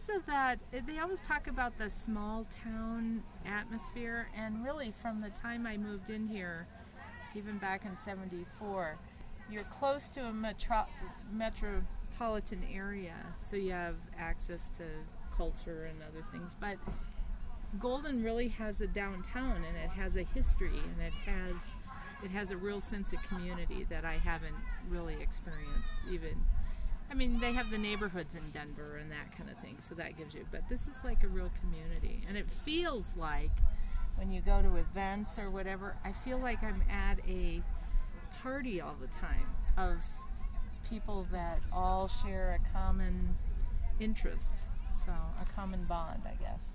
because of that, they always talk about the small town atmosphere, and really from the time I moved in here, even back in '74, you're close to a metro- metropolitan area, so you have access to culture and other things. But Golden really has a downtown, and it has a history, and it has it has a real sense of community that I haven't really experienced even I mean, they have the neighborhoods in Denver and that kind of thing, so that gives you. But this is like a real community, and it feels like when you go to events or whatever, I feel like I'm at a party all the time of people that all share a common interest, so a common bond, I guess.